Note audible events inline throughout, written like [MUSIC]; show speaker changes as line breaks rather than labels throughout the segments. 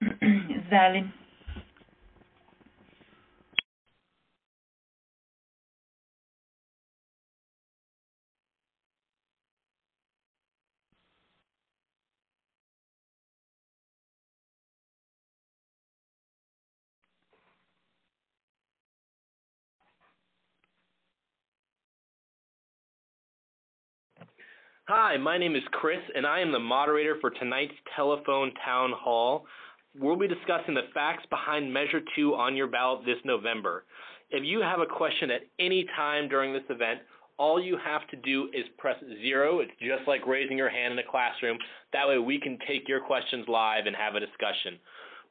[CLEARS THROAT] Zalin.
Hi, my name is Chris, and I am the moderator for tonight's telephone town hall. We'll be discussing the facts behind Measure 2 on your ballot this November. If you have a question at any time during this event, all you have to do is press zero. It's just like raising your hand in a classroom. That way we can take your questions live and have a discussion.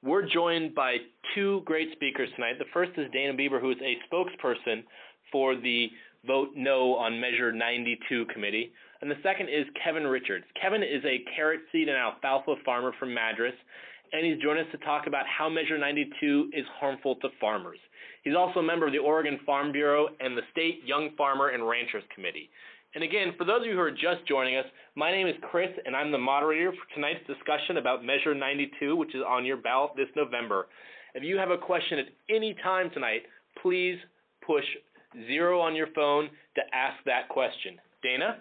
We're joined by two great speakers tonight. The first is Dana Bieber, who is a spokesperson for the Vote No on Measure 92 committee. And the second is Kevin Richards. Kevin is a carrot seed and alfalfa farmer from Madras, and he's joined us to talk about how Measure 92 is harmful to farmers. He's also a member of the Oregon Farm Bureau and the State Young Farmer and Ranchers Committee. And again, for those of you who are just joining us, my name is Chris, and I'm the moderator for tonight's discussion about Measure 92, which is on your ballot this November. If you have a question at any time tonight, please push zero on your phone to ask that question. Dana?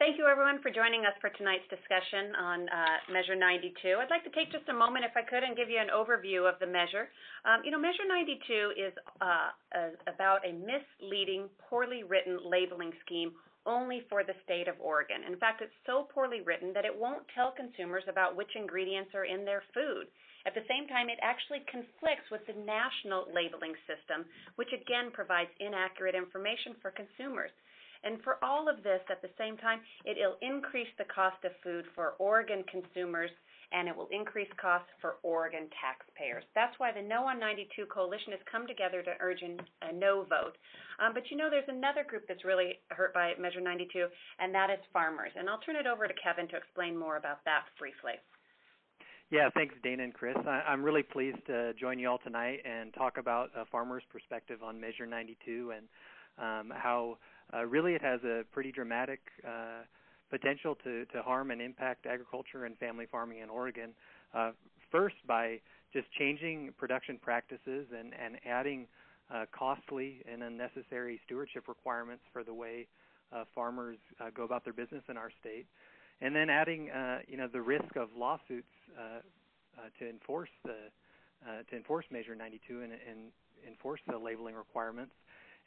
Thank you, everyone, for joining us for tonight's discussion on uh, Measure 92. I'd like to take just a moment, if I could, and give you an overview of the measure. Um, you know, Measure 92 is uh, a, about a misleading, poorly written labeling scheme only for the state of Oregon. In fact, it's so poorly written that it won't tell consumers about which ingredients are in their food. At the same time, it actually conflicts with the national labeling system, which again provides inaccurate information for consumers. And for all of this, at the same time, it will increase the cost of food for Oregon consumers and it will increase costs for Oregon taxpayers. That's why the No on 92 coalition has come together to urge a no vote. Um, but you know, there's another group that's really hurt by Measure 92, and that is farmers. And I'll turn it over to Kevin to explain more about that briefly.
Yeah, thanks, Dana and Chris. I, am really pleased to join you all tonight and talk about a farmer's perspective on Measure 92 and um, how uh, really it has a pretty dramatic uh, potential to, to harm and impact agriculture and family farming in Oregon. Uh, first, by just changing production practices and, and adding uh, costly and unnecessary stewardship requirements for the way uh, farmers uh, go about their business in our state, and then adding, uh, you know, the risk of lawsuits uh, uh, to enforce the uh, to enforce Measure 92 and, and enforce the labeling requirements,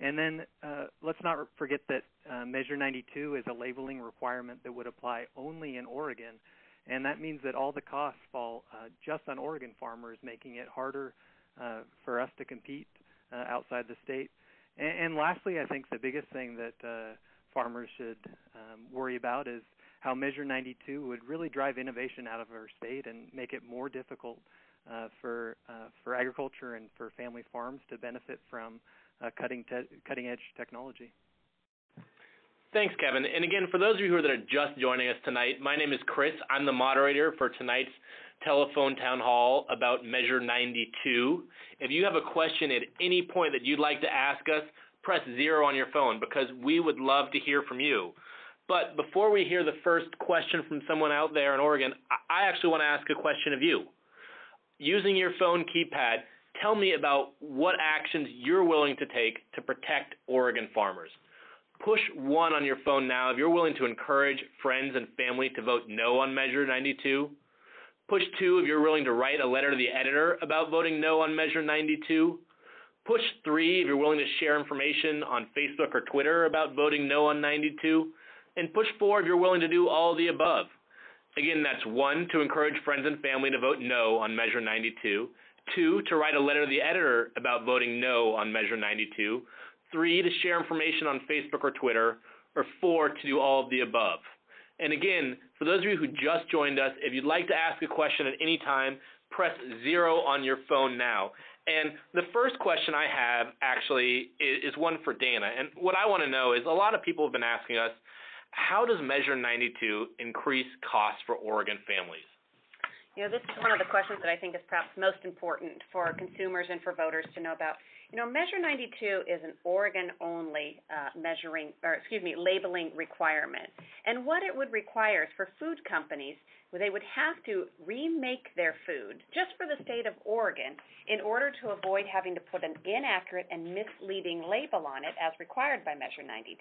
and then uh, let's not forget that uh, Measure 92 is a labeling requirement that would apply only in Oregon, and that means that all the costs fall uh, just on Oregon farmers, making it harder uh, for us to compete uh, outside the state. And, and, lastly, I think the biggest thing that uh, farmers should um, worry about is how Measure 92 would really drive innovation out of our state and make it more difficult for for agriculture and for family farms to benefit from uh, cutting te- cutting edge technology.
Thanks, Kevin. And again, for those of you that are just joining us tonight, my name is Chris. I'm the moderator for tonight's telephone town hall about Measure 92. If you have a question at any point that you'd like to ask us, press zero on your phone because we would love to hear from you. But before we hear the first question from someone out there in Oregon, I actually want to ask a question of you. Using your phone keypad, tell me about what actions you're willing to take to protect Oregon farmers. Push one on your phone now if you're willing to encourage friends and family to vote no on Measure 92. Push two if you're willing to write a letter to the editor about voting no on Measure 92. Push three if you're willing to share information on Facebook or Twitter about voting no on 92. And push four if you're willing to do all the above. Again, that's one, to encourage friends and family to vote no on Measure 92. Two, to write a letter to the editor about voting no on Measure 92. Three, to share information on Facebook or Twitter. Or four, to do all of the above. And again, for those of you who just joined us, if you'd like to ask a question at any time, press zero on your phone now. And the first question I have actually is, one for Dana. And what I want to know is a lot of people have been asking us, how does Measure 92 increase costs for Oregon families?
You know, this is one of the questions that I think is perhaps most important for consumers and for voters to know about. You know, Measure 92 is an Oregon-only uh, measuring, or excuse me, labeling requirement. And what it would require is for food companies, they would have to remake their food just for the state of Oregon in order to avoid having to put an inaccurate and misleading label on it as required by Measure 92.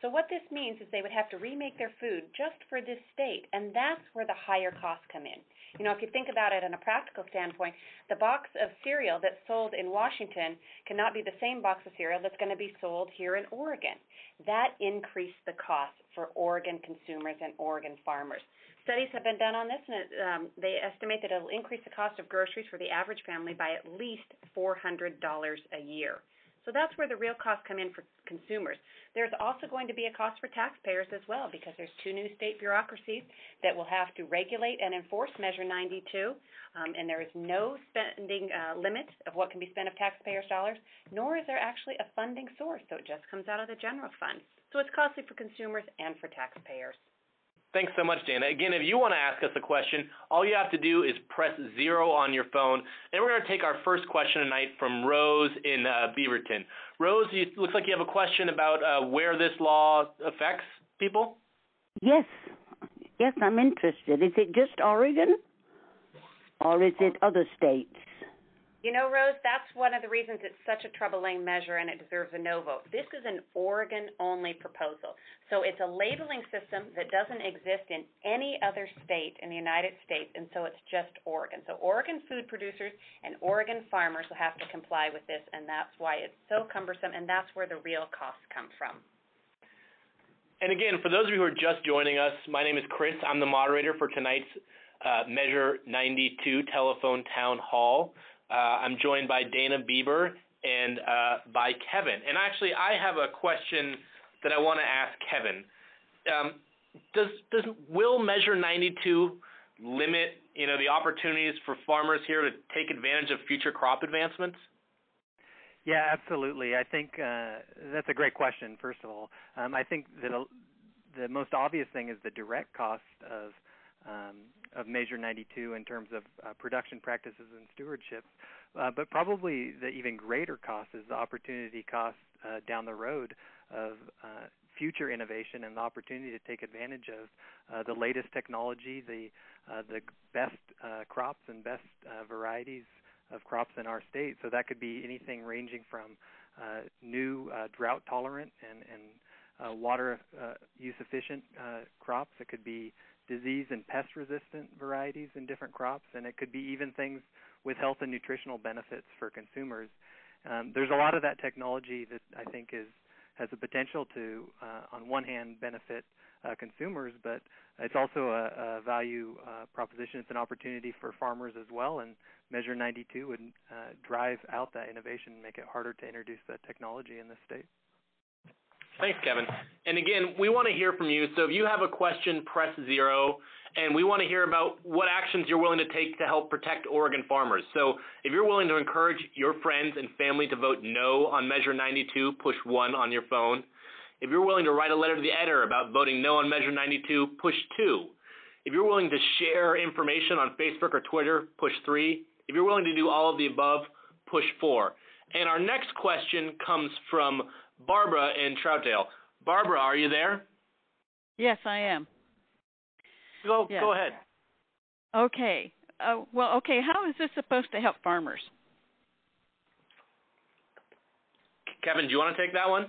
So what this means is they would have to remake their food just for this state, and that's where the higher costs come in. You know, if you think about it in a practical standpoint, the box of cereal that's sold in Washington cannot be the same box of cereal that's going to be sold here in Oregon. That increased the cost for Oregon consumers and Oregon farmers. Studies have been done on this, and it, um, they estimate that it'll increase the cost of groceries for the average family by at least $400 a year. So that's where the real costs come in for consumers. There's also going to be a cost for taxpayers as well because there's two new state bureaucracies that will have to regulate and enforce Measure 92, um, and there is no spending uh, limit of what can be spent of taxpayers' dollars, nor is there actually a funding source, so it just comes out of the general fund. So it's costly for consumers and for taxpayers.
Thanks so much, Dana. Again, if you want to ask us a question, all you have to do is press zero on your phone. And we're going to take our first question tonight from Rose in uh, Beaverton. Rose, it looks like you have a question about uh, where this law affects people.
Yes, yes, I'm interested. Is it just Oregon, or is it other states?
You know, Rose, that's one of the reasons it's such a troubling measure and it deserves a no vote. This is an Oregon only proposal. So it's a labeling system that doesn't exist in any other state in the United States, and so it's just Oregon. So Oregon food producers and Oregon farmers will have to comply with this, and that's why it's so cumbersome, and that's where the real costs come from.
And again, for those of you who are just joining us, my name is Chris. I'm the moderator for tonight's uh, Measure 92 telephone town hall. Uh, I'm joined by Dana Bieber and uh, by Kevin. And actually, I have a question that I want to ask Kevin. Um, does does will Measure 92 limit you know the opportunities for farmers here to take advantage of future crop advancements?
Yeah, absolutely. I think uh, that's a great question. First of all, um, I think that the most obvious thing is the direct cost of um, of Measure 92 in terms of uh, production practices and stewardship. Uh, but probably the even greater cost is the opportunity cost uh, down the road of uh, future innovation and the opportunity to take advantage of uh, the latest technology, the uh, the best crops and best varieties of crops in our state. So that could be anything ranging from new drought tolerant and, and water use efficient crops. It could be disease and pest resistant varieties in different crops, and it could be even things with health and nutritional benefits for consumers. Um, there's a lot of that technology that I think is has the potential to, uh, on one hand, benefit uh, consumers, but it's also a, a value uh, proposition. It's an opportunity for farmers as well, and Measure 92 would uh, drive out that innovation and make it harder to introduce that technology in the state.
Thanks, Kevin. And again, we want to hear from you. So if you have a question, press zero. And we want to hear about what actions you're willing to take to help protect Oregon farmers. So if you're willing to encourage your friends and family to vote no on Measure 92, push one on your phone. If you're willing to write a letter to the editor about voting no on Measure 92, push two. If you're willing to share information on Facebook or Twitter, push three. If you're willing to do all of the above, push four. And our next question comes from Barbara in Troutdale. Barbara, are you there?
Yes, I am.
Go
yes.
go ahead.
Okay. Uh, well, okay. How is this supposed to help farmers?
Kevin, do you want to take that one?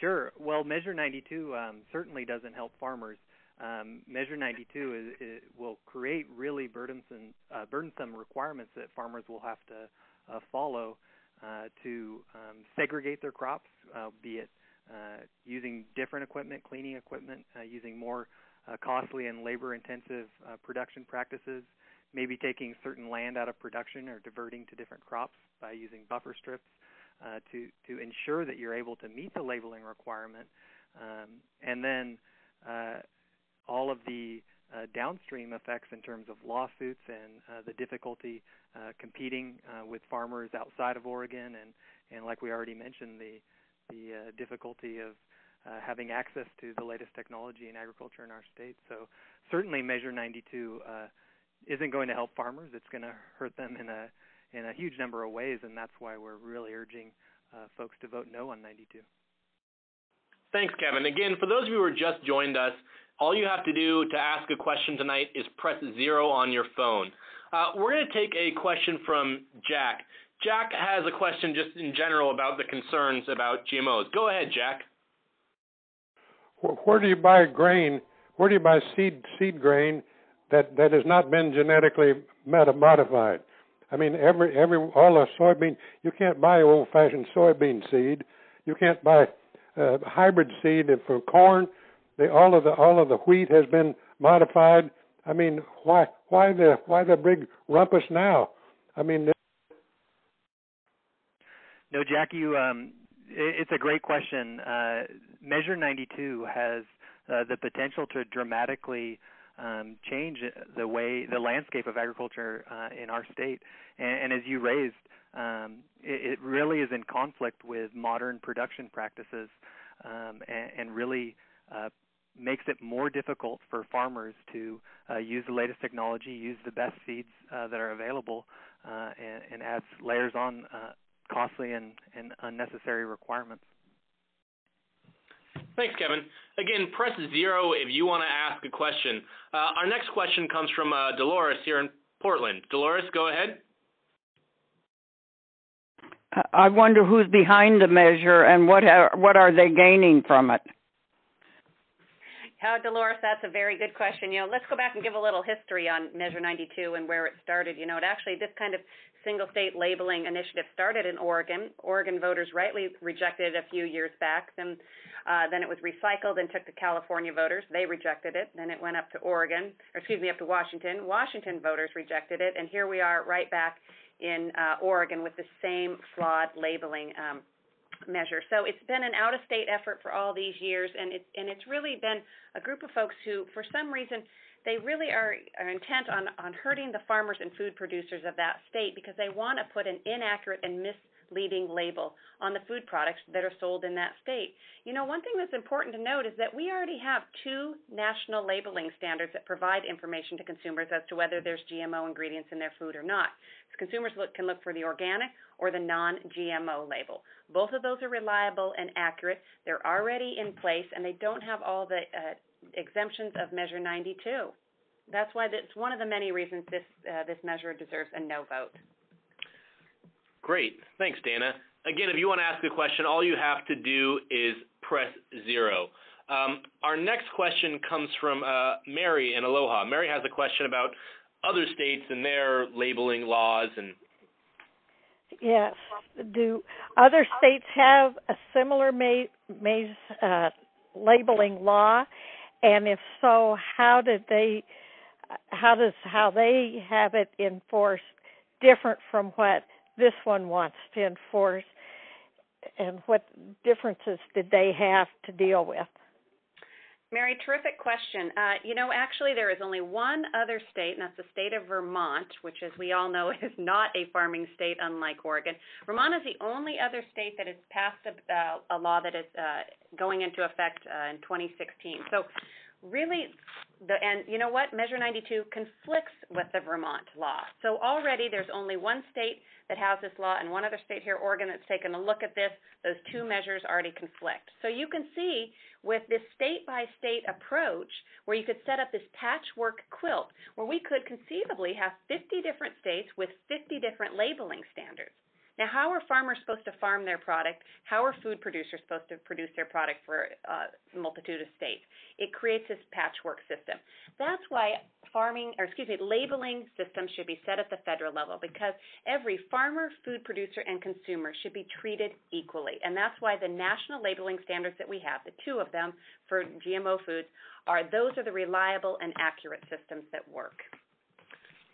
Sure. Well, Measure 92 um, certainly doesn't help farmers. Um, Measure 92 is, is, will create really burdensome, uh, burdensome requirements that farmers will have to uh, follow uh, to um, segregate their crops, uh, be it uh, using different equipment, cleaning equipment, uh, using more uh, costly and labor-intensive uh, production practices, maybe taking certain land out of production or diverting to different crops by using buffer strips uh, to to ensure that you're able to meet the labeling requirement, um, and then uh, all of the uh, downstream effects in terms of lawsuits and uh, the difficulty uh, competing uh, with farmers outside of Oregon, and and like we already mentioned, the the uh, difficulty of uh, having access to the latest technology in agriculture in our state. So certainly, Measure 92 uh, isn't going to help farmers. It's going to hurt them in a in a huge number of ways, and that's why we're really urging uh, folks to vote no on 92.
Thanks, Kevin. Again, for those of you who are just joined us, all you have to do to ask a question tonight is press zero on your phone. Uh, we're going to take a question from Jack. Jack has a question just in general about the concerns about GMOs. Go ahead, Jack.
Where do you buy grain? Where do you buy seed seed grain that that has not been genetically modified? I mean, every every all the soybean you can't buy old-fashioned soybean seed. You can't buy uh, hybrid seed for corn. All of the all of the wheat has been modified. I mean, why why the why the big rumpus now? I mean.
No, Jack, you um, it's a great question. Uh, Measure 92 has uh, the potential to dramatically um, change the way the landscape of agriculture uh, in our state. And, and as you raised, um, it, it, really is in conflict with modern production practices, um, and, and, really uh, makes it more difficult for farmers to uh, use the latest technology, use the best seeds uh, that are available, uh, and, and, adds layers on uh, costly and, and unnecessary requirements.
Thanks, Kevin. Again, press zero if you want to ask a question. Uh, our next question comes from uh, Dolores here in Portland. Dolores, go ahead.
I wonder who's behind the measure and what are, what are they gaining from it?
How, Dolores, that's a very good question. You know, let's go back and give a little history on Measure 92 and where it started. You know, it actually, this kind of single state labeling initiative started in Oregon. Oregon voters rightly rejected it a few years back. Then, uh, then it was recycled and took to California voters. They rejected it. Then it went up to Oregon, or excuse me, up to Washington. Washington voters rejected it. And here we are right back in uh, Oregon with the same flawed labeling um, measure. So it's been an out-of-state effort for all these years, and it's and it's really been a group of folks who, for some reason, they really are, are intent on on hurting the farmers and food producers of that state because they want to put an inaccurate and mis leading label on the food products that are sold in that state. You know, one thing that's important to note is that we already have two national labeling standards that provide information to consumers as to whether there's GMO ingredients in their food or not. So consumers look, can look for the organic or the non GMO label. Both of those are reliable and accurate. They're already in place and they don't have all the uh, exemptions of Measure 92. That's why it's one of the many reasons this uh, this measure deserves a no vote.
Great. Thanks, Dana. Again, if you want to ask a question, all you have to do is press zero. Um, our next question comes from uh, Mary in Aloha. Mary has a question about other states and their labeling laws and.
Yes. Do other states have a similar maize, uh, labeling law? And if so, how did they? How does how they have it enforced different from what this one wants to enforce, and what differences did they have to deal with?
Mary, terrific question. Uh, you know, actually, there is only one other state, and that's the state of Vermont, which, as we all know, [LAUGHS] is not a farming state, unlike Oregon. Vermont is the only other state that has passed a, uh, a law that is uh, going into effect uh, in 2016. So, really, the, and you know what? Measure 92 conflicts with the Vermont law. So already there's only one state that has this law and one other state here, Oregon, that's taken a look at this. Those two measures already conflict. So you can see with this state by state approach where you could set up this patchwork quilt where we could conceivably have 50 different states with 50 different labeling standards. Now, how are farmers supposed to farm their product? How are food producers supposed to produce their product for uh, a multitude of states? It creates this patchwork system. That's why farming, or excuse me, labeling systems should be set at the federal level because every farmer, food producer, and consumer should be treated equally. And that's why the national labeling standards that we have, the two of them for GMO foods, are those are the reliable and accurate systems that work.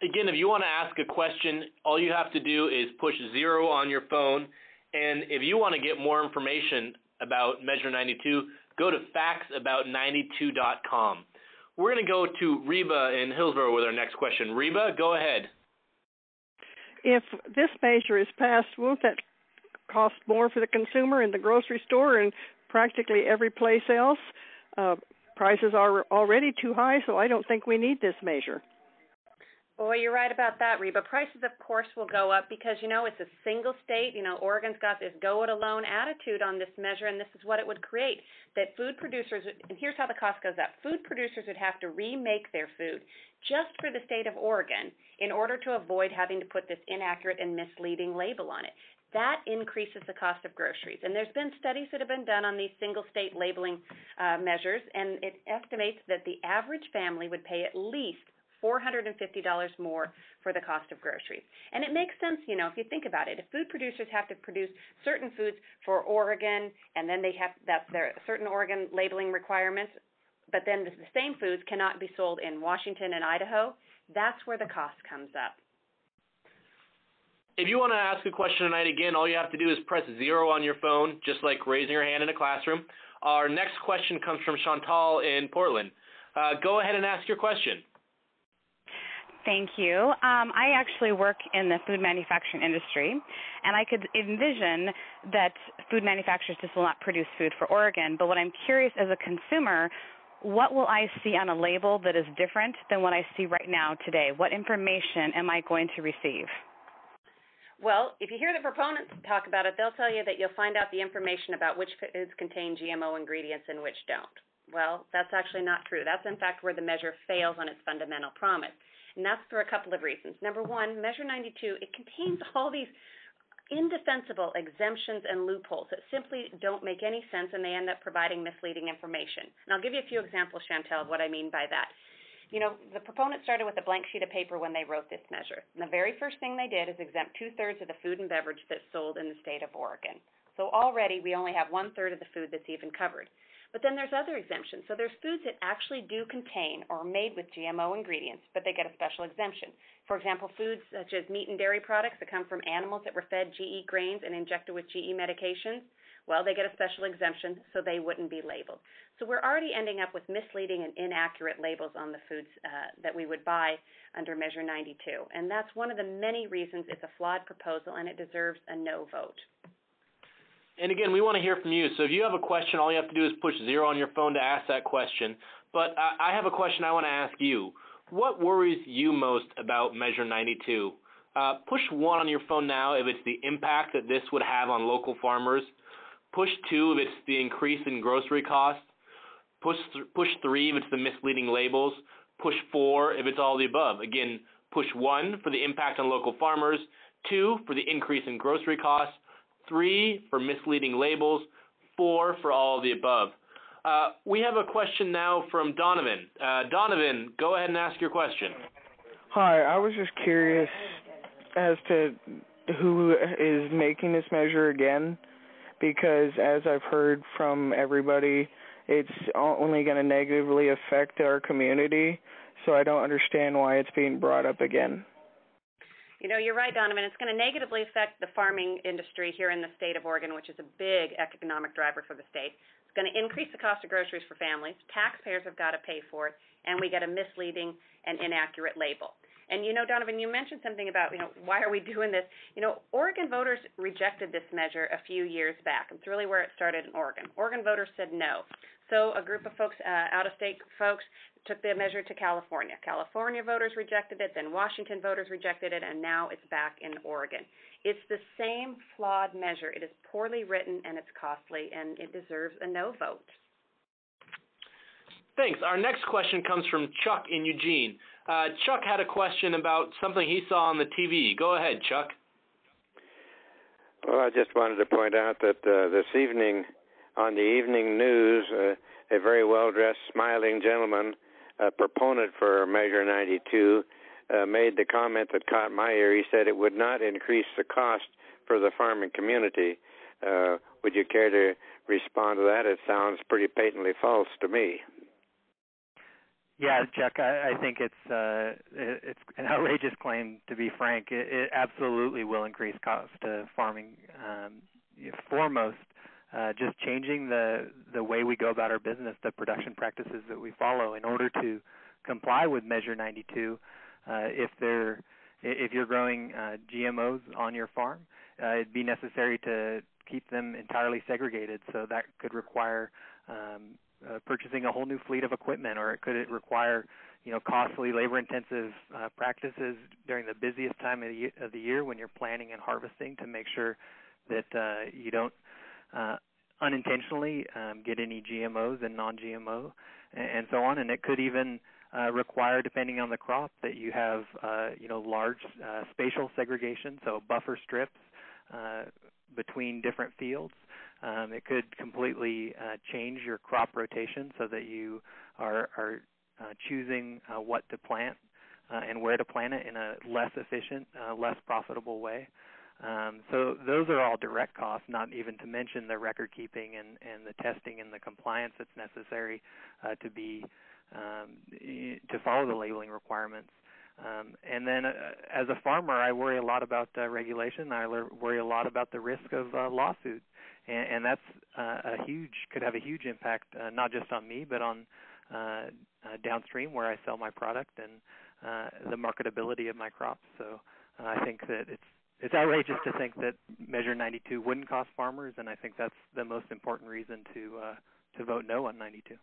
Again, if you want to ask a question, all you have to do is push zero on your phone. And if you want to get more information about Measure 92, go to factsabout92.com. We're going to go to Reba in Hillsboro with our next question. Reba, go ahead.
If this measure is passed, won't that cost more for the consumer in the grocery store and practically every place else? Uh, prices are already too high, so I don't think we need this measure.
Boy, you're right about that, Reba. Prices, of course, will go up because, you know, it's a single state. You know, Oregon's got this go it alone attitude on this measure, and this is what it would create. That food producers, and here's how the cost goes up food producers would have to remake their food just for the state of Oregon in order to avoid having to put this inaccurate and misleading label on it. That increases the cost of groceries. And there's been studies that have been done on these single state labeling uh, measures, and it estimates that the average family would pay at least $450 more for the cost of groceries. And it makes sense, you know, if you think about it. If food producers have to produce certain foods for Oregon, and then they have that's their certain Oregon labeling requirements, but then the same foods cannot be sold in Washington and Idaho, that's where the cost comes up.
If you want to ask a question tonight, again, all you have to do is press zero on your phone, just like raising your hand in a classroom. Our next question comes from Chantal in Portland. Uh, go ahead and ask your question.
Thank you. Um, I actually work in the food manufacturing industry, and I could envision that food manufacturers just will not produce food for Oregon. But what I'm curious as a consumer, what will I see on a label that is different than what I see right now today? What information am I going to receive?
Well, if you hear the proponents talk about it, they'll tell you that you'll find out the information about which foods contain GMO ingredients and which don't. Well, that's actually not true. That's in fact where the measure fails on its fundamental promise. And that's for a couple of reasons. Number one, Measure 92, it contains all these indefensible exemptions and loopholes that simply don't make any sense and they end up providing misleading information. And I'll give you a few examples, Chantel, of what I mean by that. You know, the proponents started with a blank sheet of paper when they wrote this measure. And the very first thing they did is exempt two thirds of the food and beverage that's sold in the state of Oregon. So already we only have one third of the food that's even covered. But then there's other exemptions. So there's foods that actually do contain or are made with GMO ingredients, but they get a special exemption. For example, foods such as meat and dairy products that come from animals that were fed GE grains and injected with GE medications, well, they get a special exemption, so they wouldn't be labeled. So we're already ending up with misleading and inaccurate labels on the foods uh, that we would buy under Measure 92. And that's one of the many reasons it's a flawed proposal and it deserves a no vote.
And again, we want to hear from you. So if you have a question, all you have to do is push zero on your phone to ask that question. But I have a question I want to ask you. What worries you most about Measure 92? Uh, push one on your phone now if it's the impact that this would have on local farmers. Push two if it's the increase in grocery costs. Push th- push three if it's the misleading labels. Push four if it's all the above. Again, push one for the impact on local farmers. Two for the increase in grocery costs three for misleading labels, four for all of the above. Uh, we have a question now from Donovan. Uh, Donovan, go ahead and ask your question.
Hi, I was just curious as to who is making this measure again, because as I've heard from everybody, it's only going to negatively affect our community, so I don't understand why it's being brought up again.
You know, you're right, Donovan. It's going to negatively affect the farming industry here in the state of Oregon, which is a big economic driver for the state. It's going to increase the cost of groceries for families. Taxpayers have got to pay for it, and we get a misleading and inaccurate label. And you know, Donovan, you mentioned something about, you know, why are we [LAUGHS] doing this? You know, Oregon voters rejected this measure a few years back. It's really where it started in Oregon. Oregon voters said no. So a group of folks, uh, out of state folks, took the measure to California. California voters rejected it, then Washington voters rejected it, and now it's back in Oregon. It's the same flawed measure. It is poorly written and it's costly, and it deserves a no vote.
Thanks. Our next question comes from Chuck in Eugene. Uh, Chuck had a question about something he saw on the TV. Go ahead, Chuck.
Well, I just wanted to point out that uh, this evening on the evening news, uh, a very well dressed, smiling gentleman a proponent for Measure 92 uh, made the comment that caught my ear. He said it would not increase the cost for the farming community. Uh, would you care to respond to that? It sounds pretty patently false to me.
Yeah, Chuck, I, I think it's uh, it, it's an outrageous claim. To be frank, it, it absolutely will increase cost to farming. Um, foremost, uh, just changing the the way we go about our business, the production practices that we follow in order to comply with Measure 92. Uh, if they're if you're growing uh, GMOs on your farm, uh, it'd be necessary to keep them entirely segregated. So that could require um, uh, purchasing a whole new fleet of equipment, or it could it require you know costly labor-intensive uh, practices during the busiest time of the, year, of the year when you're planning and harvesting to make sure that uh, you don't uh, unintentionally um, get any GMOs and non-GMO and, and so on. And it could even uh, require, depending on the crop, that you have uh, you know large uh, spatial segregation, so buffer strips uh, between different fields. Um, it could completely uh, change your crop rotation so that you are, are uh, choosing uh, what to plant uh, and where to plant it in a less efficient, uh, less profitable way. Um, so those are all direct costs, not even to mention the record keeping and, and the testing and the compliance that's necessary uh, to be um, to follow the labeling requirements. Um, and then, uh, as a farmer, I worry a lot about uh, regulation. I worry a lot about the risk of uh, lawsuit, and, and that's uh, a huge could have a huge impact uh, not just on me, but on uh, uh, downstream where I sell my product and uh, the marketability of my crops. So uh, I think that it's it's outrageous to think that Measure 92 wouldn't cost farmers, and I think that's the most important reason to uh, to vote no on 92.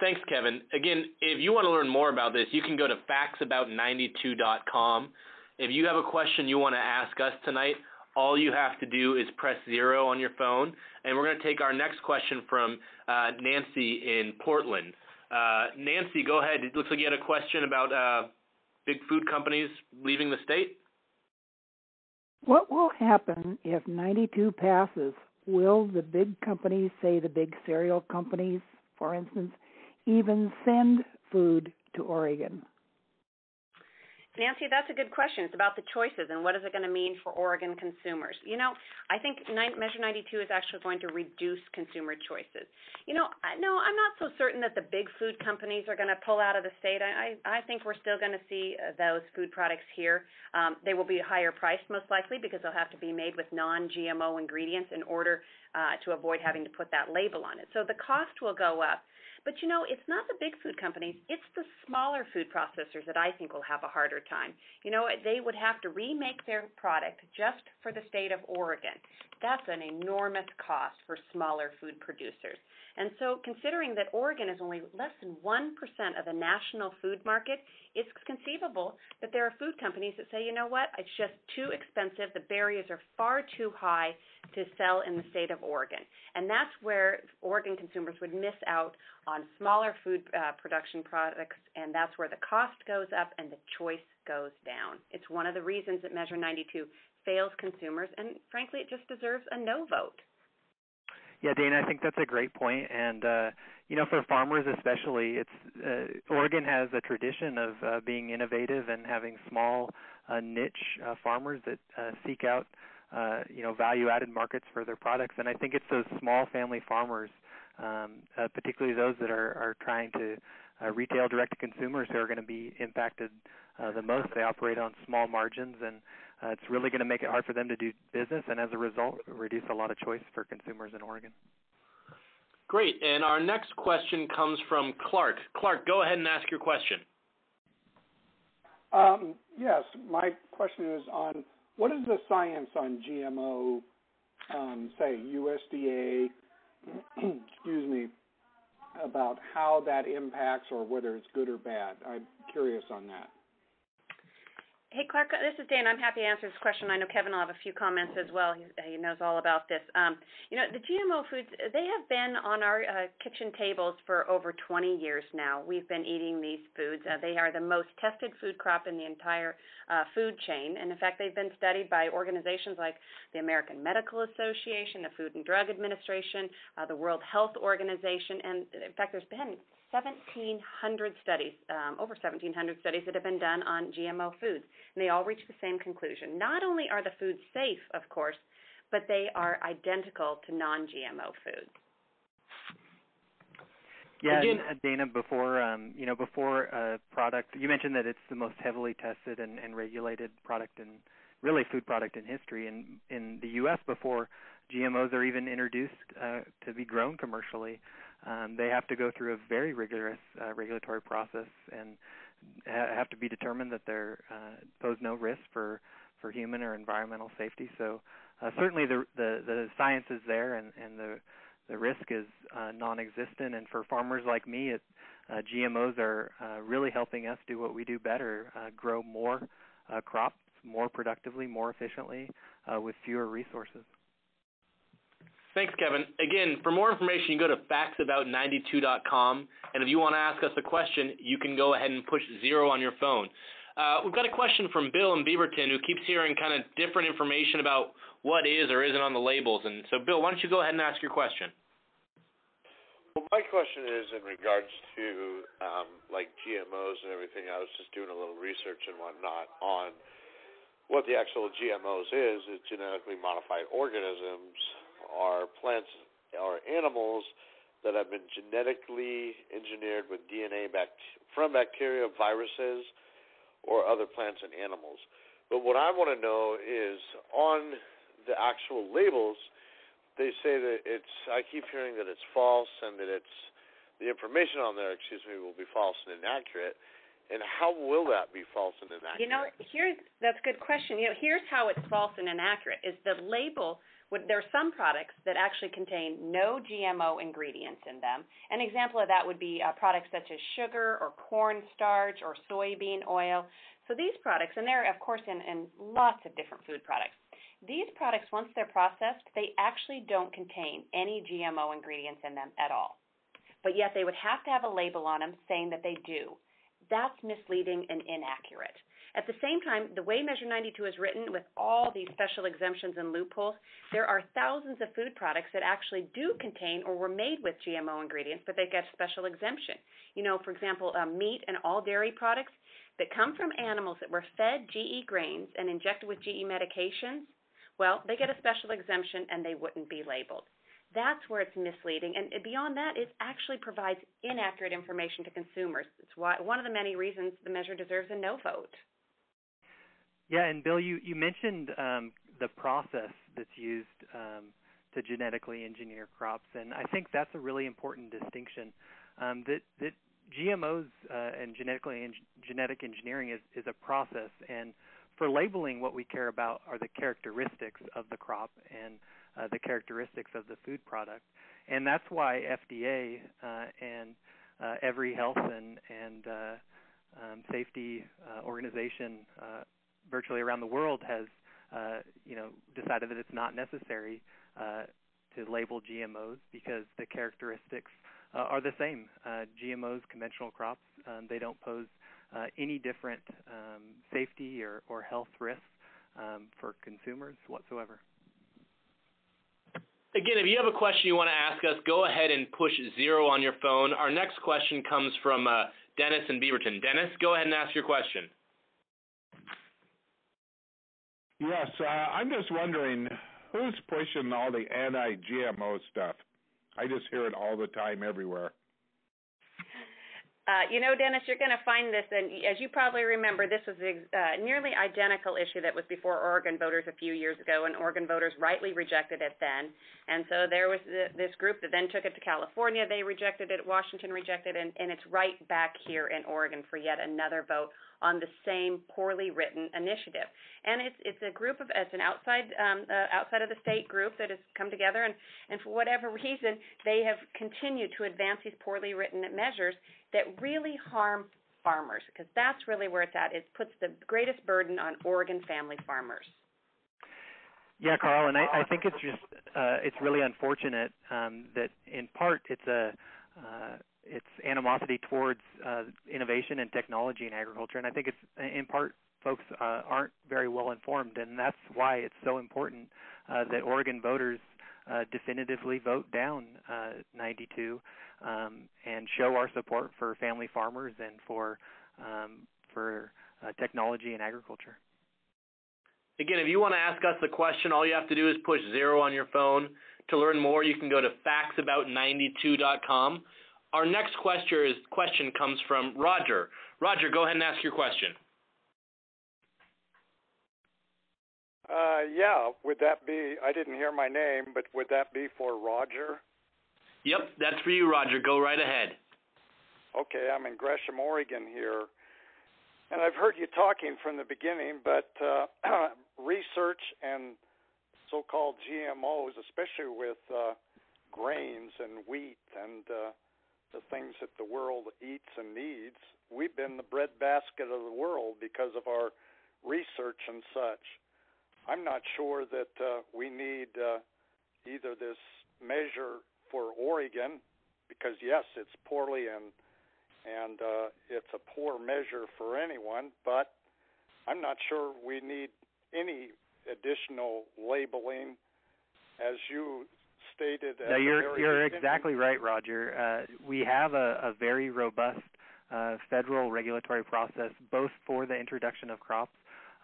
Thanks, Kevin. Again, if you want to learn more about this, you can go to factsabout92.com. If you have a question you want to ask us tonight, all you have to do is press zero on your phone, and we're going to take our next question from uh, Nancy in Portland. Uh, Nancy, go ahead. It looks like you had a question about uh, big food companies leaving the state.
What will happen if 92 passes? Will the big companies, say the big cereal companies, for instance, even send food to Oregon?
Nancy, that's a good question. It's about the choices and what is it going to mean for Oregon consumers. You know, I think Measure 92 is actually going to reduce consumer choices. You know, no, I'm not so certain that the big food companies are going to pull out of the state. I, I think we're still going to see uh, those food products here. Um, they will be higher priced most likely because they'll have to be made with non-GMO ingredients in order uh, to avoid having to put that label on it. So the cost will go up. But you know, it's not the big food companies, it's the smaller food processors that I think will have a harder time. You know, they would have to remake their product just for the state of Oregon. That's an enormous cost for smaller food producers. And so, considering that Oregon is only less than 1% of the national food market, it's conceivable that there are food companies that say, you know what, it's just too expensive, the barriers are far too high to sell in the state of Oregon. And that's where Oregon consumers would miss out on smaller food uh, production products, and that's where the cost goes up and the choice goes down. It's one of the reasons that Measure 92 fails consumers, and frankly, it just deserves a no vote.
Yeah, Dana, I think that's a great point, and uh, you know, for farmers especially, it's uh, Oregon has a tradition of uh, being innovative and having small uh, niche uh, farmers that uh, seek out you know value-added markets for their products, and I think it's those small family farmers, um, uh, particularly those that are are trying to uh, retail direct to consumers who are going to be impacted uh, the most. They operate on small margins and uh, it's really going to make it hard for them to do business, and as a result, reduce a lot of choice for consumers in Oregon.
Great. And our next question comes from Clark. Clark, go ahead and ask your question.
Um, yes, my question is on what is the science on GMO, um, say USDA, [CLEARS THROAT] excuse me, about how that impacts or whether it's good or bad? I'm curious on that.
Hey, Clark, this is Dan. I'm happy to answer this question. I know Kevin will have a few comments as well. He, he knows all about this. Um, you know, the GMO foods, they have been on our uh, kitchen tables for over 20 years now. We've been eating these foods. Uh, they are the most tested food crop in the entire uh, food chain. And in fact, they've been studied by organizations like the American Medical Association, the Food and Drug Administration, uh, the World Health Organization. And in fact, there's been 1,700 studies, um, over 1,700 studies that have been done on GMO foods, and they all reach the same conclusion. Not only are the foods safe, of course, but they are identical to non-GMO foods.
Yeah, Again, and, uh, Dana, before um, you know, before a product, you mentioned that it's the most heavily tested and, and regulated product in really food product in history. In in the U.S., before GMOs are even introduced uh, to be grown commercially, um, they have to go through a very rigorous uh, regulatory process and ha- have to be determined that they uh, pose no risk for for human or environmental safety. So uh, certainly the, the the science is there and and the the risk is uh, non-existent. And for farmers like me, it, uh, GMOs are uh, really helping us do what we do better: uh, grow more uh, crops more productively, more efficiently, uh, with fewer resources.
Thanks, Kevin. Again, for more information, you go to factsabout92.com, and if you want to ask us a question, you can go ahead and push zero on your phone. Uh, we've got a question from Bill in Beaverton who keeps hearing kind of different information about what is or isn't on the labels. And so, Bill, why don't you go ahead and ask your question?
Well, my question is in regards to um, like GMOs and everything. I was just doing a little research and whatnot on what the actual GMOs is. Is genetically modified organisms are plants or animals that have been genetically engineered with DNA bact- from bacteria, viruses, or other plants and animals. But what I want to know is on the actual labels they say that it's. I keep hearing that it's false and that it's the information on there, excuse me, will be false and inaccurate. And how will that be false and inaccurate?
You know, here's that's a good question. You know, here's how it's false and inaccurate: is the label. There are some products that actually contain no GMO ingredients in them. An example of that would be uh, products such as sugar or cornstarch or soybean oil. So these products, and they're of course in, in lots of different food products. These products, once they're processed, they actually don't contain any GMO ingredients in them at all. But yet they would have to have a label on them saying that they do. That's misleading and inaccurate. At the same time, the way Measure 92 is written, with all these special exemptions and loopholes, there are thousands of food products that actually do contain or were made with GMO ingredients, but they get a special exemption. You know, for example, uh, meat and all dairy products that come from animals that were fed GE grains and injected with GE medications, well, they get a special exemption and they wouldn't be labeled. That's where it's misleading. And beyond that, it actually provides inaccurate information to consumers. It's why, one of the many reasons the measure deserves a no vote.
Yeah, and Bill, you, you mentioned um, the process that's used um, to genetically engineer crops, and I think that's a really important distinction. Um, that that GMOs uh, and genetically en- genetic engineering is, is a process, and for labeling, what we care about are the characteristics of the crop and uh, the characteristics of the food product, and that's why FDA uh, and uh, every health and and uh, um, safety uh, organization virtually around the world has you know decided that it's not necessary to label GMOs because the characteristics are the same. GMOs, conventional crops, um, they don't pose uh, any different um, safety or, or health risks um, for consumers whatsoever.
Again, if you have a question you want to ask us, go ahead and push zero on your phone. Our next question comes from uh, Dennis in Beaverton. Dennis, go ahead and ask your question.
Yes, uh, I'm just wondering who's pushing all the anti-GMO stuff. I just hear it all the time everywhere.
Uh, you know, Dennis, you're going to find this, and as you probably remember, this was a uh, nearly identical issue that was before Oregon voters a few years ago, and Oregon voters rightly rejected it then. And so there was the, this group that then took it to California. They rejected it. Washington rejected it, and, and it's right back here in Oregon for yet another vote on the same poorly written initiative. And it's it's a group of it's an outside um, uh, outside of the state group that has come together, and and for whatever [LAUGHS] reason they have continued to advance these poorly written measures that really harm farmers because that's really where it's at. It puts the greatest burden on Oregon family farmers.
Yeah, Carl, and I, I think it's just uh, it's really unfortunate um, that in part it's a uh, it's animosity towards uh, innovation and technology in agriculture, and I think it's in part folks uh, aren't very well informed, and that's why it's so important uh, that Oregon voters uh, definitively vote down uh, 92 um, and show our support for family farmers and for um, for uh, technology in agriculture.
Again, if you want to ask us a question, all you have to do is push zero on your phone. To learn more, you can go to factsabout92.com. Our next question, is, question comes from Roger. Roger, go ahead and ask your question.
Uh, yeah, would that be? I didn't hear my name, but would that be for Roger?
Yep, that's for you, Roger. Go right ahead.
Okay, I'm in Gresham, Oregon here, and I've heard you talking from the beginning, but uh, [CLEARS THROAT] research and so-called GMOs, especially with uh, grains and wheat and uh, the things that the world eats and needs. We've been the breadbasket of the world because of our research and such. I'm not sure that uh, we need uh, either this measure for Oregon, because yes, it's poorly and and uh, it's a poor measure for anyone, but I'm not sure we need any additional labeling, as you stated.
No, you're you're exactly right, Roger. Uh, we have a, a very robust uh, federal regulatory process, both for the introduction of crops,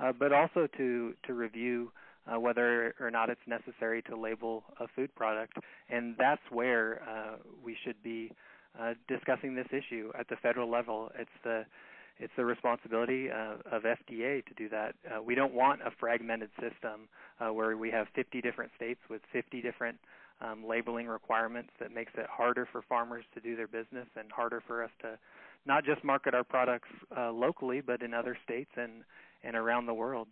uh, but also to to review uh, whether or not it's necessary to label a food product, and that's where uh, we should be uh, discussing this issue at the federal level. It's the it's the responsibility uh, of FDA to do that. Uh, we don't want a fragmented system uh, where we have 50 different states with 50 different um, labeling requirements that makes it harder for farmers to do their business and harder for us to not just market our products uh, locally, but in other states and and around the world.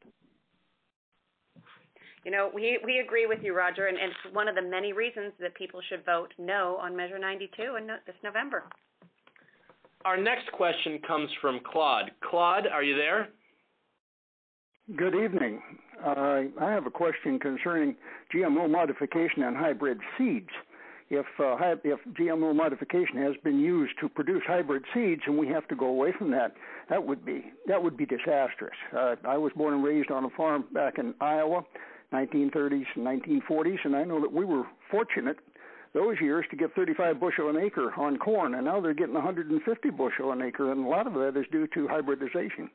You know, we we agree with you, Roger, and, and it's one of the many reasons that people should vote no on Measure 92 in no, this November.
Our next question comes from Claude. Claude, are you there?
Good evening. Uh, I have a question concerning GMO modification and hybrid seeds. If uh, if GMO modification has been used to produce hybrid seeds and we have to go away from that, that would be that would be disastrous. Uh, I was born and raised on a farm back in Iowa, 1930s and 1940s, and I know that we were fortunate those years to get 35 bushel an acre on corn, and now they're getting 150 bushel an acre, and a lot of that is due to hybridization.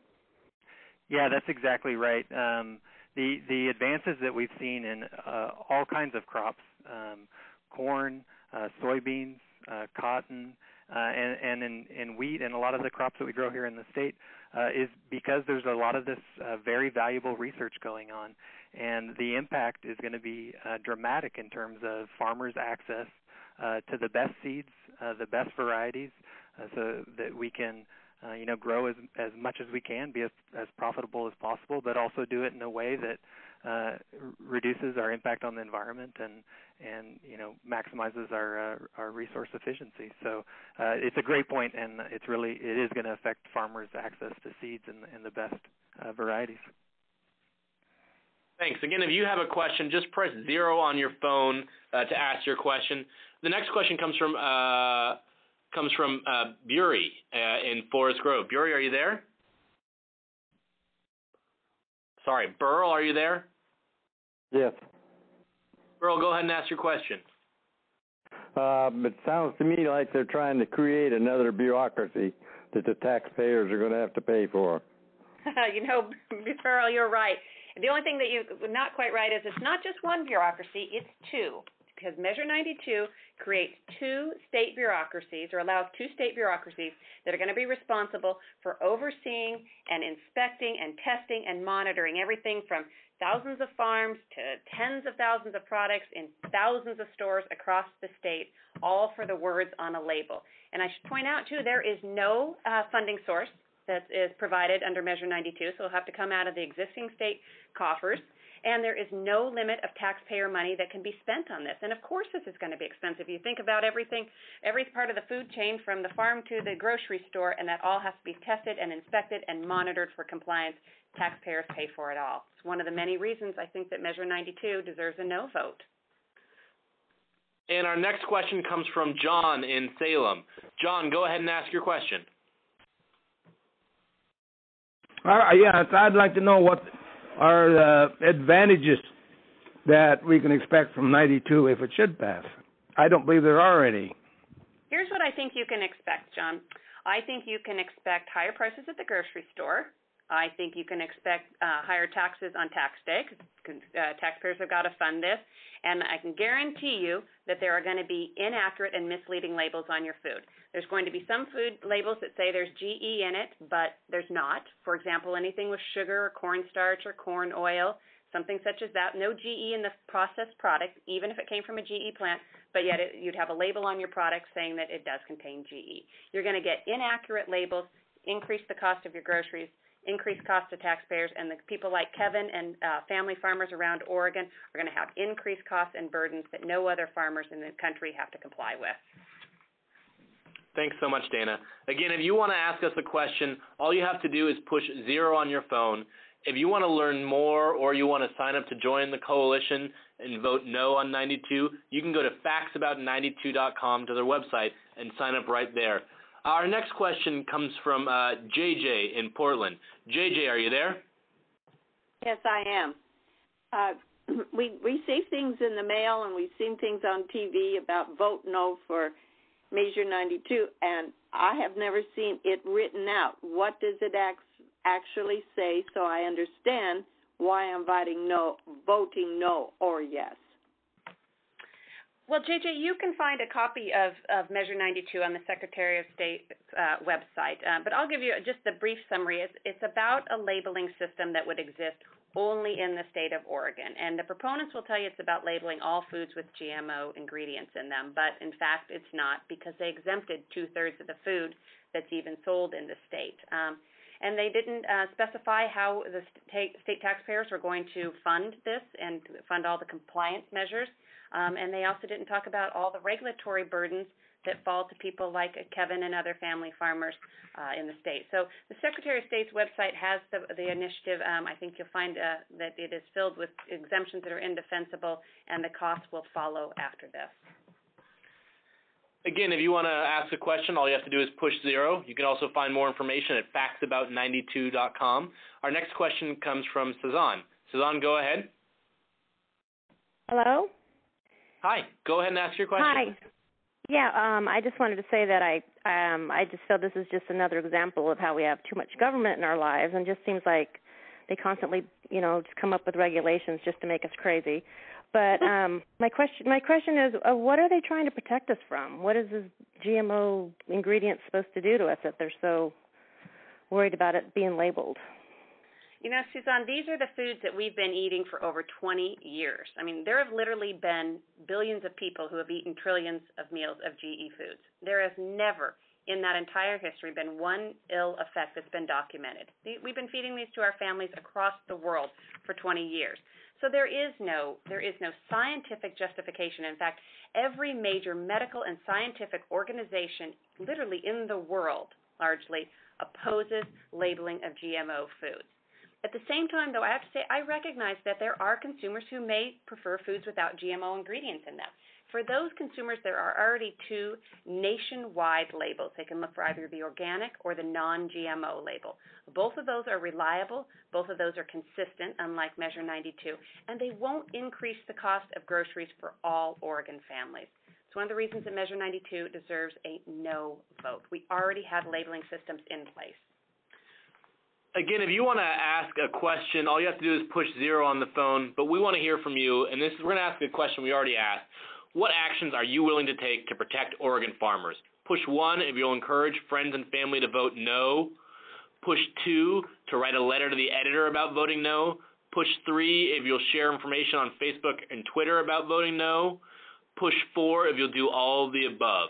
Yeah, that's exactly right. Um, the the advances that we've seen in uh, all kinds of crops, um, corn, uh, soybeans, uh, cotton, uh, and, and in, in wheat and a lot of the crops that we grow here in the state uh, is because there's a lot of this uh, very valuable research going on, and the impact is going to be uh, dramatic in terms of farmers' access uh, to the best seeds, uh, the best varieties, uh, so that we can uh, you know grow as as much as we can, be as, as profitable as possible, but also do it in a way that uh, reduces our impact on the environment and and you know maximizes our uh, our resource efficiency. So uh, it's a great point, and it's really it is going to affect farmers' access to seeds and, and the best uh, varieties.
Thanks. Again, if you have a question, just press zero on your phone uh, to ask your question. The next question comes from uh, comes from uh, Bury uh, in Forest Grove. Bury, are you there? Sorry, Burl, are you there?
Yes.
Burl, go ahead and ask your question.
Um, it sounds to me like they're trying to create another bureaucracy that the taxpayers are going to have to pay for. [LAUGHS]
you know, Burl, you're right. The only thing that you're not quite right is it's not just one bureaucracy, it's two. Because Measure 92 creates two state bureaucracies or allows two state bureaucracies that are going to be responsible for overseeing and inspecting and testing and monitoring everything from thousands of farms to tens of thousands of products in thousands of stores across the state, all for the words on a label. And I should point out, too, there is no uh, funding source that is provided under Measure 92, so it'll have to come out of the existing state coffers. And there is no limit of taxpayer money that can be spent on this. And of course, this is going to be expensive. You think about everything, every part of the food chain from the farm to the grocery store, and that all has to be tested and inspected and monitored for compliance taxpayers pay for it all. It's one of the many reasons I think that Measure 92 deserves a no vote.
And our next question comes from John in Salem. John, go ahead and ask your question.
Uh, yes, I'd like to know what are the advantages that we can expect from 92 if it should pass. I don't believe there are any.
Here's what I think you can expect, John. I think you can expect higher prices at the grocery store. I think you can expect uh, higher taxes on tax day uh, taxpayers have got to fund this. And I can guarantee you that there are going to be inaccurate and misleading labels on your food. There's going to be some food labels that say there's GE in it, but there's not. For example, anything with sugar or cornstarch or corn oil, something such as that. No GE in the processed product, even if it came from a GE plant, but yet it, you'd have a label on your product saying that it does contain GE. You're going to get inaccurate labels, increase the cost of your groceries increased cost to taxpayers, and the people like Kevin and uh, family farmers around Oregon are going to have increased costs and burdens that no other farmers in the country have to comply with.
Thanks so much, Dana. Again, if you want to ask us a question, all you have to do is push zero on your phone. If you want to learn more or you want to sign up to join the coalition and vote no on 92, you can go to factsabout92.com to their website and sign up right there. Our next question comes from uh, JJ in Portland. JJ, are you there?
Yes, I am. Uh, [CLEARS THROAT] we receive things in the mail and we've seen things on TV about vote no for Measure 92, and I have never seen it written out. What does it actually say so I understand why I'm voting no, voting no or yes?
Well, JJ, you can find a copy of, of Measure 92 on the Secretary of State's uh, website, uh, but I'll give you just a brief summary. It's, it's about a labeling system that would exist only in the state of Oregon. And the proponents will tell you it's about labeling all foods with GMO ingredients in them, but in fact it's not because they exempted two thirds of the food that's even sold in the state. Um, and they didn't uh, specify how the state, state taxpayers were going to fund this and fund all the compliance measures. Um, and they also didn't talk about all the regulatory burdens that fall to people like Kevin and other family farmers uh, in the state. So the Secretary of State's website has the, the initiative. Um, I think you'll find uh, that it is filled with exemptions that are indefensible, and the costs will follow after this.
Again, if you want to ask a question, all you have to do is push zero. You can also find more information at factsabout92.com. Our next question comes from Cezanne. Cezanne, go ahead.
Hello?
Hi. Go ahead and ask your question.
Hi. Yeah, um, I just wanted to say that I um, I just feel this is just another example of how we have too much government in our lives, and just seems like they constantly, you know, just come up with regulations just to make us crazy. But um, my question my question is, uh, what are they trying to protect us from? What is this GMO ingredient supposed to do to us that they're so worried about it being labeled?
You know, Suzanne, these are the foods that we've been eating for over 20 years. I mean, there have literally been billions of people who have eaten trillions of meals of GE foods. There has never in that entire history been one ill effect that's been documented. We've been feeding these to our families across the world for 20 years. So there is no there is no scientific justification. In fact, every major medical and scientific organization literally in the world largely opposes labeling of GMO foods. At the same time, though, I have to say I recognize that there are consumers who may prefer foods without GMO ingredients in them. For those consumers, there are already two nationwide labels. They can look for either the organic or the non GMO label. Both of those are reliable, both of those are consistent, unlike Measure 92, and they won't increase the cost of groceries for all Oregon families. It's one of the reasons that Measure 92 deserves a no vote. We already have labeling systems in place
again, if you want to ask a question, all you have to do is push zero on the phone. But we want to hear from you, and this we're going to ask a question we already asked. What actions are you willing to take to protect Oregon farmers? Push one if you'll encourage friends and family to vote no. Push two to write a letter to the editor about voting no. Push three if you'll share information on Facebook and Twitter about voting no. Push four if you'll do all of the above.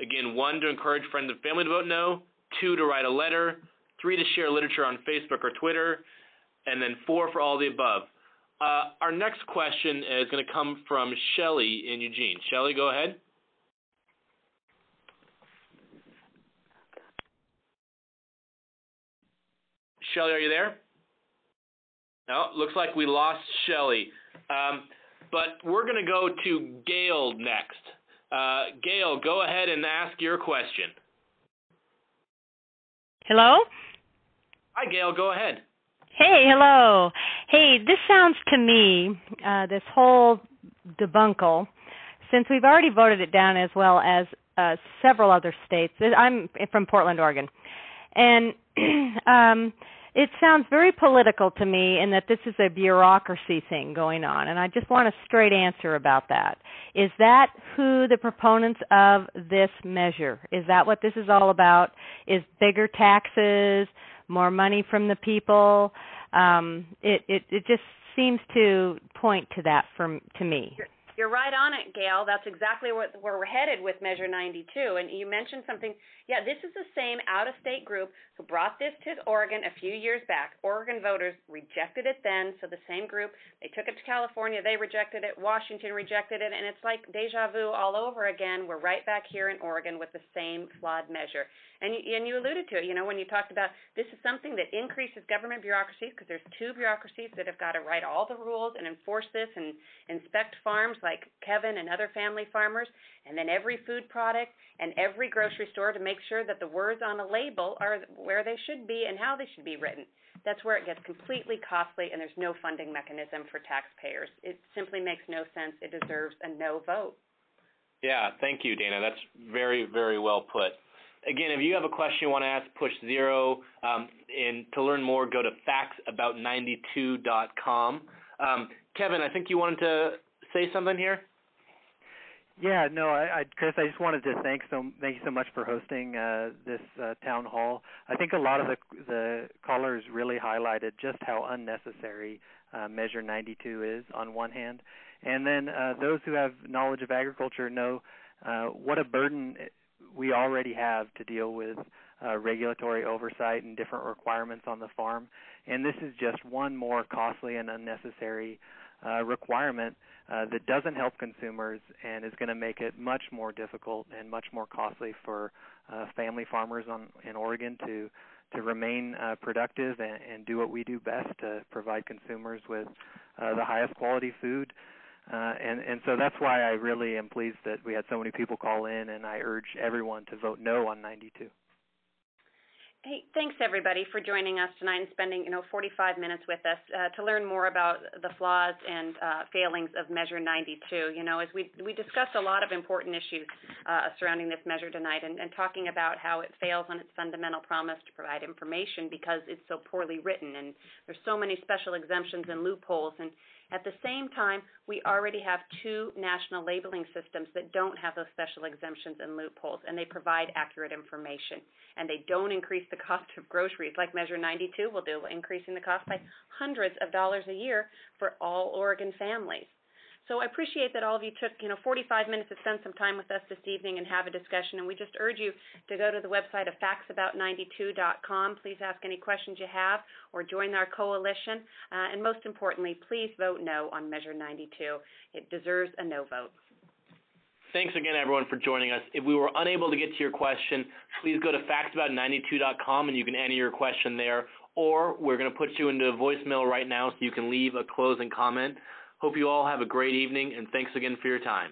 Again, one to encourage friends and family to vote no. Two to write a letter three to share literature on Facebook or Twitter, and then four for all the above. Uh, our next question is going to come from Shelly in Eugene. Shelly, go ahead. Shelly, are you there? No, looks like we lost Shelly. Um, but we're going to go to Gail next. Uh, Gail, go ahead and ask your question.
Hello?
Hi, Gail. Go ahead.
Hey, hello. Hey, this sounds to me, uh, this whole debunkle, since we've already voted it down as well as uh, several other states. I'm from Portland, Oregon. And [CLEARS THROAT] um, it sounds very political to me in that this is a bureaucracy thing going on. And I just want a straight answer about that. Is that who the proponents of this measure? Is that what this is all about? Is bigger taxes? More money from the people. Um, it, it it just seems to point to that from to me.
You're right on it, Gail. That's exactly where, where we're headed with Measure 92. And you mentioned something. Yeah, this is the same out-of-state group who brought this to Oregon a few years back. Oregon voters rejected it then, so the same group. They took it to California. They rejected it. Washington rejected it, and it's like deja vu all over again. We're right back here in Oregon with the same flawed measure. And you, and you alluded to it, you know, when you talked about this is something that increases government bureaucracies because there's two bureaucracies that have got to write all the rules and enforce this and inspect farms like Kevin and other family farmers, and then every food product and every grocery store to make sure that the words on a label are where they should be and how they should be written. That's where it gets completely costly, and there's no funding mechanism for taxpayers. It simply makes no sense. It deserves a no vote.
Yeah, thank you, Dana. That's very, very well put again, if you have a question you want to ask, push zero. Um, and to learn more, go to factsabout92.com. Um, Kevin, I think you wanted to say something here.
Yeah, no, I, I, Chris, I just wanted to thank so thank you so much for hosting uh, this uh, town hall. I think a lot of the the callers really highlighted just how unnecessary uh, Measure 92 is on one hand, and then uh, those who have knowledge of agriculture know uh, what a burden we already have to deal with uh, regulatory oversight and different requirements on the farm. And this is just one more costly and unnecessary uh, requirement uh, that doesn't help consumers and is going to make it much more difficult and much more costly for uh, family farmers on, in Oregon to to remain uh, productive and, and do what we do best to provide consumers with uh, the highest quality food uh, and and so that's why I really am pleased that we had so many people call in, and I urge everyone to vote no on 92.
Hey, thanks everybody for joining us tonight and spending you know 45 minutes with us uh, to learn more about the flaws and uh, failings of Measure 92. You know, as we we discussed a lot of important issues uh, surrounding this measure tonight, and, and talking about how it fails on its fundamental promise to provide information because it's so poorly written, and there's so many special exemptions and loopholes, and at the same time, we already have two national labeling systems that don't have those special exemptions and loopholes, and they provide accurate information. And they don't increase the [LAUGHS] cost of groceries like Measure 92 will do, increasing the cost by hundreds of dollars a year for all Oregon families. So I appreciate that all of you took, you know, 45 minutes to spend some time with us this evening and have a discussion. And we just urge you to go to the website of factsabout92.com. Please ask any questions you have or join our coalition. Uh, and most importantly, please vote no on Measure 92. It deserves a no vote.
Thanks again, everyone, for joining us. If we were unable to get to your question, please go to factsabout92.com and you can enter your question there. Or we're going to put you into a voicemail right now so you can leave a closing comment. Hope you all have a great evening, and thanks again for your time.